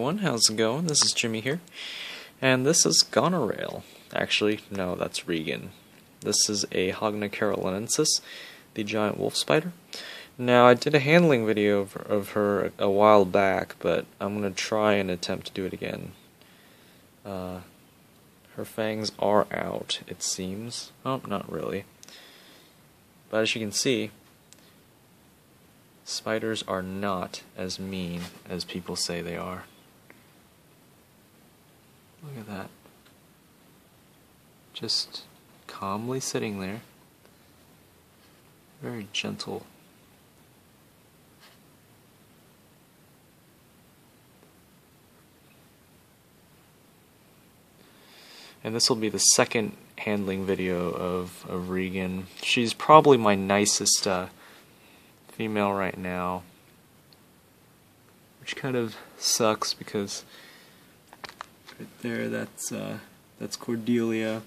everyone, how's it going? This is Jimmy here, and this is Goneril. Actually, no, that's Regan. This is a Hogna carolinensis, the giant wolf spider. Now, I did a handling video of, of her a, a while back, but I'm going to try and attempt to do it again. Uh, her fangs are out, it seems. Oh, not really. But as you can see, spiders are not as mean as people say they are. That. Just calmly sitting there. Very gentle. And this will be the second handling video of, of Regan. She's probably my nicest uh, female right now. Which kind of sucks because right there that's uh, that's Cordelia.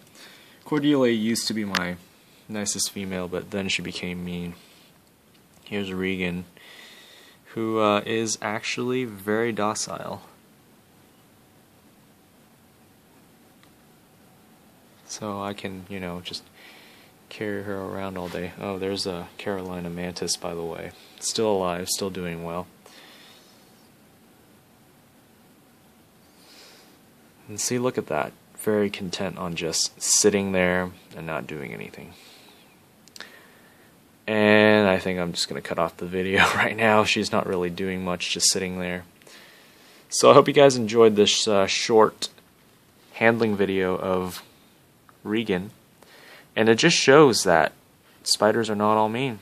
Cordelia used to be my nicest female, but then she became mean. Here's Regan, who uh, is actually very docile. So I can, you know, just carry her around all day. Oh, there's a Carolina mantis, by the way. Still alive, still doing well. And see, look at that. Very content on just sitting there and not doing anything. And I think I'm just going to cut off the video right now. She's not really doing much, just sitting there. So I hope you guys enjoyed this uh, short handling video of Regan. And it just shows that spiders are not all mean.